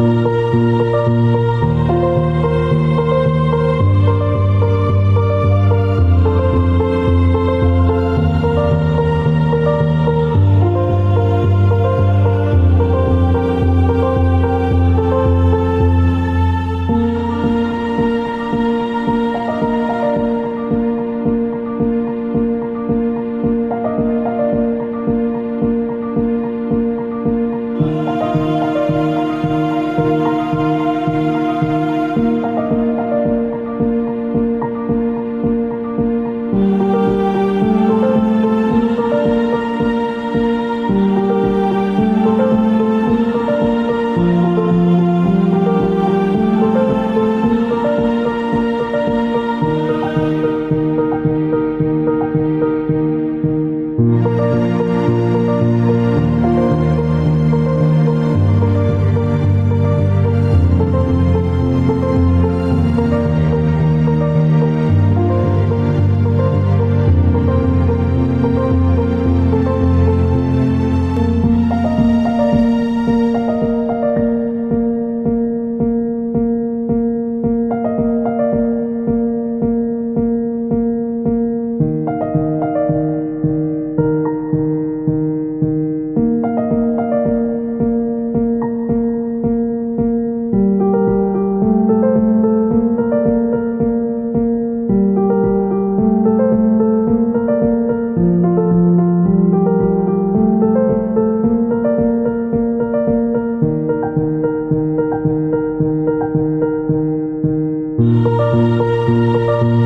Música You.